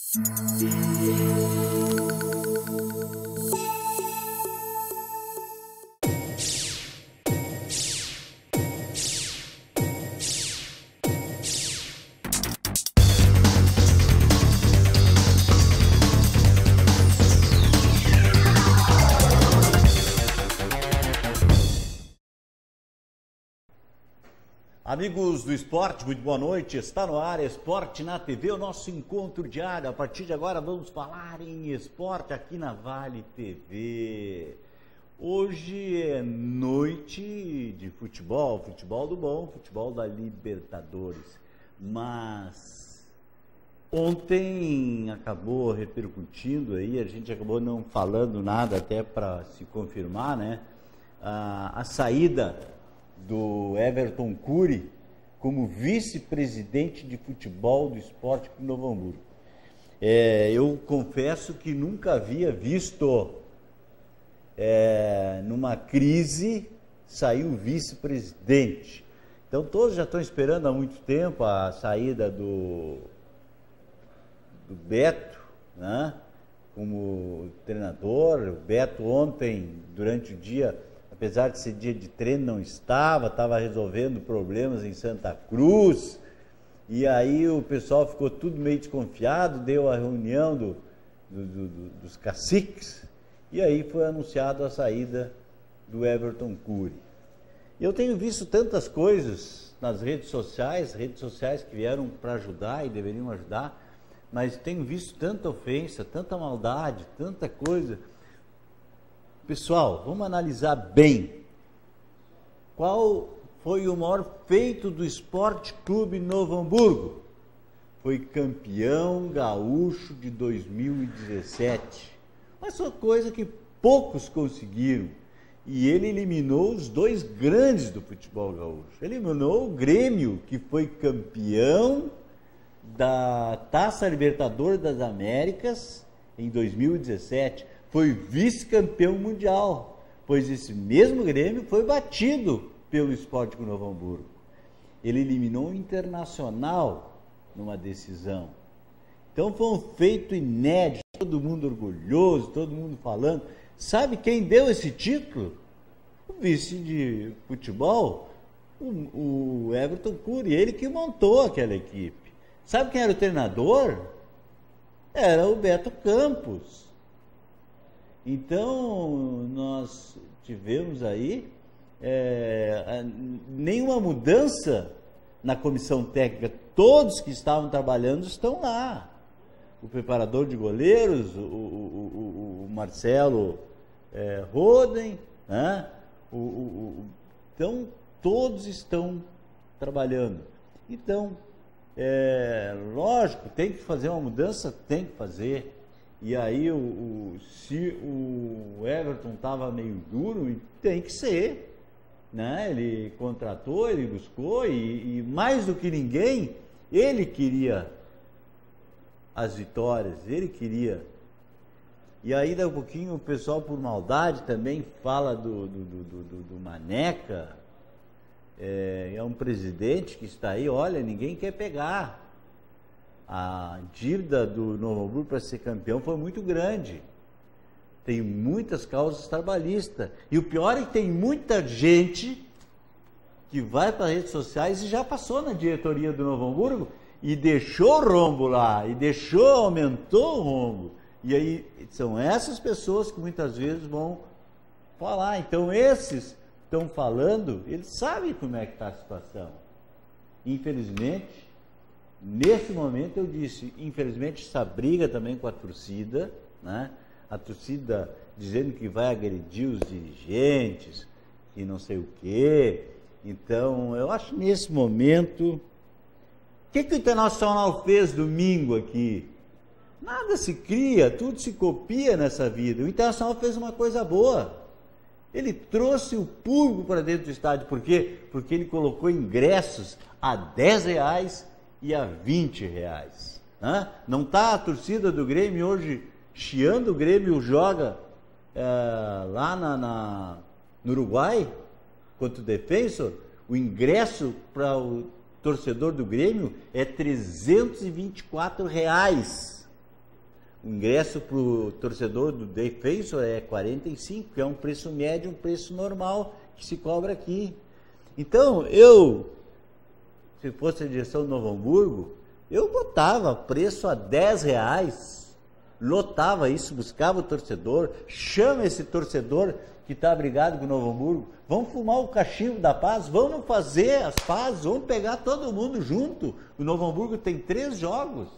Música Amigos do esporte, muito boa noite. Está no ar Esporte na TV, o nosso encontro diário. A partir de agora vamos falar em esporte aqui na Vale TV. Hoje é noite de futebol, futebol do bom, futebol da Libertadores. Mas ontem acabou repercutindo aí, a gente acabou não falando nada até para se confirmar, né? a saída do Everton Cury como vice-presidente de futebol do esporte do Novo Hamburgo. É, eu confesso que nunca havia visto é, numa crise sair o vice-presidente. Então todos já estão esperando há muito tempo a saída do, do Beto, né? como treinador. O Beto ontem, durante o dia, apesar de ser dia de treino, não estava, estava resolvendo problemas em Santa Cruz. E aí o pessoal ficou tudo meio desconfiado, deu a reunião do, do, do, dos caciques, e aí foi anunciado a saída do Everton Cury. Eu tenho visto tantas coisas nas redes sociais, redes sociais que vieram para ajudar e deveriam ajudar, mas tenho visto tanta ofensa, tanta maldade, tanta coisa Pessoal, vamos analisar bem. Qual foi o maior feito do Esporte Clube Novo Hamburgo? Foi campeão gaúcho de 2017. Mas foi coisa que poucos conseguiram. E ele eliminou os dois grandes do futebol gaúcho. Eliminou o Grêmio, que foi campeão da Taça Libertadores das Américas em 2017 foi vice-campeão mundial, pois esse mesmo Grêmio foi batido pelo Esporte com Novo Hamburgo. Ele eliminou o Internacional numa decisão. Então foi um feito inédito, todo mundo orgulhoso, todo mundo falando. Sabe quem deu esse título? O vice de futebol, o, o Everton Cury, ele que montou aquela equipe. Sabe quem era o treinador? Era o Beto Campos. Então, nós tivemos aí é, nenhuma mudança na comissão técnica. Todos que estavam trabalhando estão lá. O preparador de goleiros, o, o, o, o Marcelo é, Roden, né? então todos estão trabalhando. Então, é, lógico, tem que fazer uma mudança, tem que fazer. E aí, o, o se o Everton estava meio duro, tem que ser. Né? Ele contratou, ele buscou, e, e mais do que ninguém, ele queria as vitórias, ele queria. E aí, daqui a pouquinho, o pessoal, por maldade, também fala do, do, do, do, do Maneca. É, é um presidente que está aí, olha, ninguém quer pegar a dívida do Novo para ser campeão foi muito grande. Tem muitas causas trabalhistas. E o pior é que tem muita gente que vai para as redes sociais e já passou na diretoria do Novo Hamburgo e deixou o rombo lá, e deixou, aumentou o rombo. E aí são essas pessoas que muitas vezes vão falar. Então esses estão falando, eles sabem como é que está a situação. Infelizmente, Nesse momento eu disse, infelizmente, essa briga também com a torcida, né? a torcida dizendo que vai agredir os dirigentes e não sei o quê. Então, eu acho nesse momento. O que, que o Internacional fez domingo aqui? Nada se cria, tudo se copia nessa vida. O Internacional fez uma coisa boa. Ele trouxe o público para dentro do estádio. Por quê? Porque ele colocou ingressos a 10 reais e a 20 reais. Não está a torcida do Grêmio hoje chiando o Grêmio joga é, lá na, na, no Uruguai contra o Defensor? O ingresso para o torcedor do Grêmio é 324 reais. o ingresso para o torcedor do Defensor é 45, que é um preço médio, um preço normal que se cobra aqui. Então, eu, se fosse a direção do Novo Hamburgo, eu botava preço a 10 reais, lotava isso, buscava o torcedor, chama esse torcedor que está brigado com o Novo Hamburgo, vamos fumar o cachimbo da paz, vamos fazer as pazes, vamos pegar todo mundo junto. O Novo Hamburgo tem três jogos.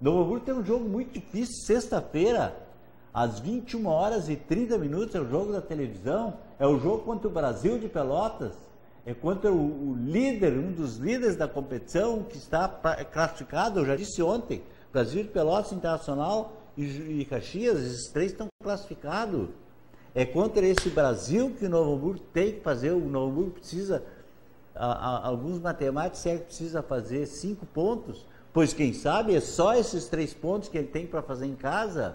Novo Hamburgo tem um jogo muito difícil, sexta-feira, às 21 horas e 30 minutos, é o jogo da televisão, é o jogo contra o Brasil de Pelotas, é contra o, o líder, um dos líderes da competição, que está classificado, eu já disse ontem, Brasil Pelotas Internacional e, e Caxias, esses três estão classificados. É contra esse Brasil que o Novo Hamburgo tem que fazer, o Novo Hamburgo precisa, a, a, alguns matemáticos disseram que precisa fazer cinco pontos, Pois quem sabe é só esses três pontos que ele tem para fazer em casa.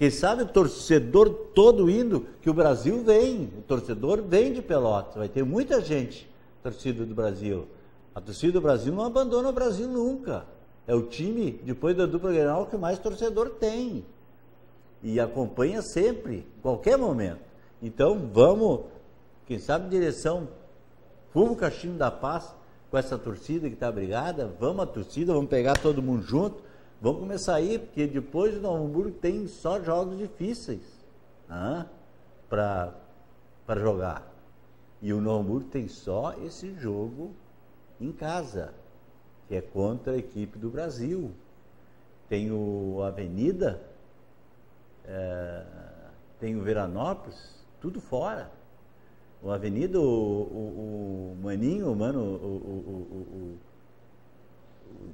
Quem sabe o torcedor todo indo, que o Brasil vem, o torcedor vem de Pelotas, vai ter muita gente, torcida do Brasil. A torcida do Brasil não abandona o Brasil nunca. É o time, depois da dupla Grenal, que mais torcedor tem. E acompanha sempre, qualquer momento. Então vamos, quem sabe direção Fumo Caixinho da Paz, com essa torcida que está brigada, vamos à torcida, vamos pegar todo mundo junto, vamos começar aí, porque depois do Novo Hamburgo tem só jogos difíceis para jogar. E o Novo Hamburgo tem só esse jogo em casa, que é contra a equipe do Brasil. Tem o Avenida, é, tem o Veranópolis, tudo fora o Avenida, o, o, o Maninho, o mano, o, o, o,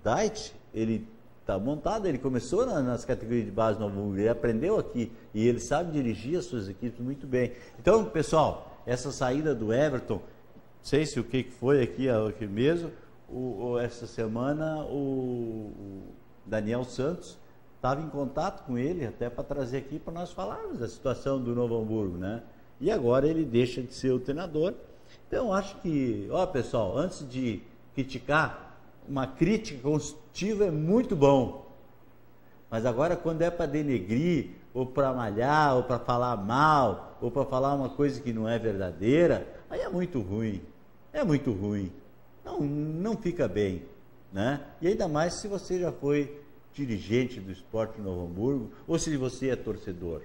Dait, ele está montado, ele começou na, nas categorias de base no Hamburgo, ele aprendeu aqui e ele sabe dirigir as suas equipes muito bem. Então, pessoal, essa saída do Everton, sei se o que foi aqui, aqui mesmo, o, essa semana o, o Daniel Santos estava em contato com ele até para trazer aqui para nós falarmos da situação do Novo Hamburgo, né? e agora ele deixa de ser o treinador. Então, acho que, ó, pessoal, antes de criticar, uma crítica construtiva é muito bom. Mas agora, quando é para denegrir, ou para malhar, ou para falar mal, ou para falar uma coisa que não é verdadeira, aí é muito ruim. É muito ruim. Não, não fica bem. Né? E ainda mais se você já foi dirigente do esporte Novo Hamburgo, ou se você é torcedor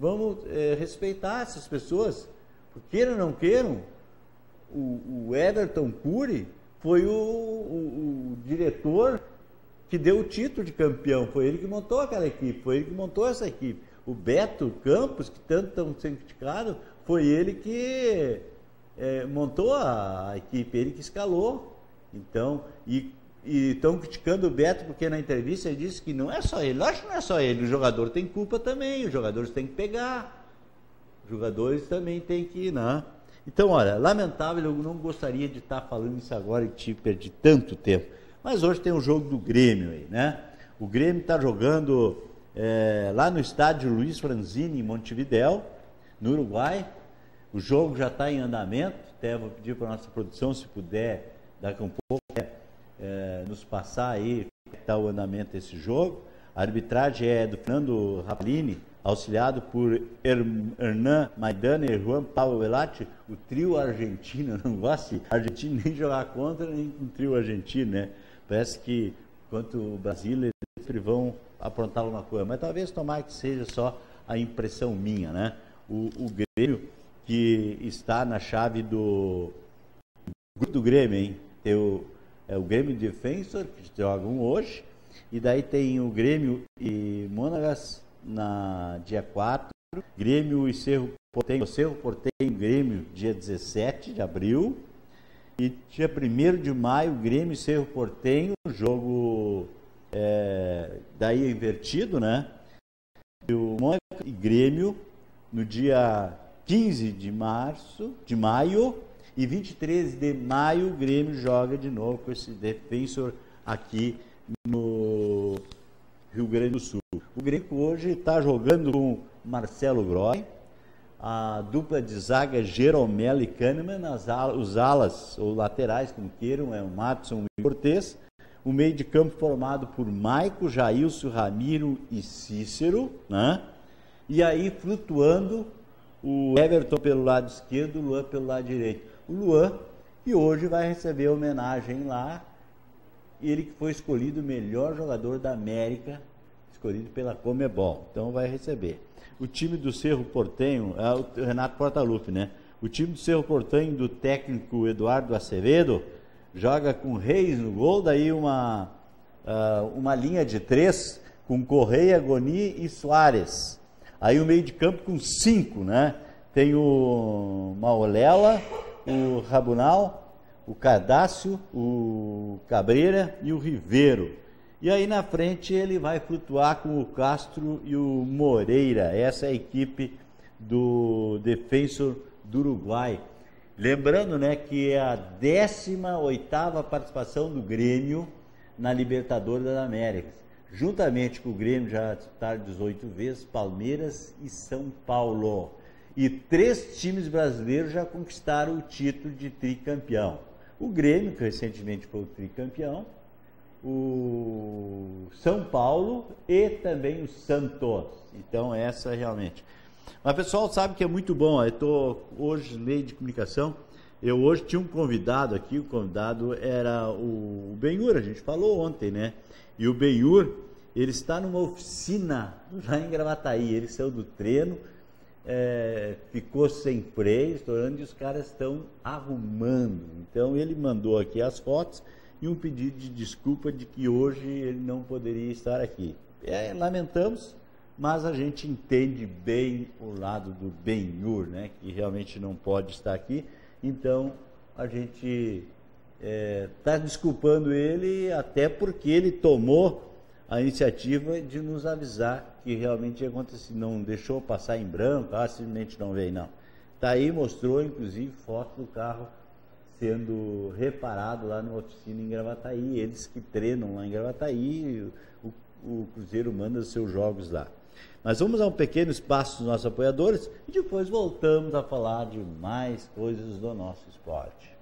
vamos é, respeitar essas pessoas. Queiram ou não queiram, o, o Everton Cury foi o, o, o, diretor que deu o título de campeão, foi ele que montou aquela equipe, foi ele que montou essa equipe. O Beto Campos, que tanto estão sendo criticados, foi ele que é, montou a, equipe, ele que escalou. Então, e estão criticando o Beto porque na entrevista ele disse que não é só ele. Lógico que não é só ele, o jogador tem culpa também, os jogadores têm que pegar. Os jogadores também têm que, né? Então, olha, lamentável, eu não gostaria de estar falando isso agora e te perdi tanto tempo. Mas hoje tem o jogo do Grêmio aí, né? O Grêmio está jogando é, lá no estádio Luiz Franzini, em Montevidéu, no Uruguai. O jogo já está em andamento. Até vou pedir para a nossa produção, se puder, daqui a um pouco, é, é, nos passar aí está o andamento desse jogo. A arbitragem é do Fernando Rapalini, auxiliado por Hernan Maidana e Juan Paulo Velati, o trio argentino, não gosta de argentino nem jogar contra, nem um trio argentino, né? Parece que, quanto o Brasil, eles sempre vão aprontar alguma coisa, mas talvez tomar que seja só a impressão minha, né? O, o Grêmio, que está na chave do grupo do Grêmio, hein? Tem o é o Grêmio Defensor, que jogam hoje, e daí tem o Grêmio e Monagas na dia 4, Grêmio e Cerro Portenho, Cerro Portenho Grêmio dia 17 de abril, e dia 1 de maio, Grêmio e Cerro Portenho, jogo é, daí invertido, né? E o Mônaco e Grêmio no dia 15 de março, de maio, e 23 de maio o Grêmio joga de novo com esse defensor aqui no Rio Grande do Sul. O Grêmio hoje está jogando com Marcelo Groy, a dupla de zaga Jeromel e Kahneman, as alas, os alas ou laterais, como queiram, é o Matson e o Cortez. O meio de campo formado por Maico, Jailson, Ramiro e Cícero, né? E aí flutuando o Everton pelo lado esquerdo, o Luan pelo lado direito. O Luan, que hoje vai receber homenagem lá, ele que foi escolhido o melhor jogador da América, escolhido pela Comebol. Então vai receber. O time do Cerro Portenho, é o Renato Portaluppi, né? O time do Cerro Portenho do técnico Eduardo Acevedo joga com Reis no gol, daí uma, uh, uma linha de três com Correia, Goni e Soares. Aí o meio de campo com cinco, né? Tem o Maulela, o Rabunal, o Cardácio, o Cabreira e o Ribeiro. E aí na frente ele vai flutuar com o Castro e o Moreira. Essa é a equipe do Defensor do Uruguai. Lembrando, né, que é a 18ª participação do Grêmio na Libertadores da América juntamente com o Grêmio, já disputaram 18 vezes, Palmeiras e São Paulo. E três times brasileiros já conquistaram o título de tricampeão. O Grêmio, que recentemente foi o tricampeão, o São Paulo e também o Santos. Então, essa realmente. Mas, pessoal, sabe que é muito bom. Eu estou hoje, meio de comunicação. Eu hoje tinha um convidado aqui. O convidado era o Benhur, a gente falou ontem, né? E o Benhur, ele está numa oficina lá em Gravataí. Ele saiu do treino, é, ficou sem freio, estourando, e os caras estão arrumando. Então ele mandou aqui as fotos e um pedido de desculpa de que hoje ele não poderia estar aqui. É, lamentamos, mas a gente entende bem o lado do Benhur, né, que realmente não pode estar aqui. Então a gente está é, tá desculpando ele até porque ele tomou a iniciativa de nos avisar que realmente ia acontecer, não deixou passar em branco, ah, simplesmente não veio, não. Está aí, mostrou inclusive foto do carro sendo reparado lá na oficina em Gravataí, eles que treinam lá em Gravataí, o, o Cruzeiro manda seus jogos lá. Mas vamos a um pequeno espaço dos nossos apoiadores e depois voltamos a falar de mais coisas do nosso esporte.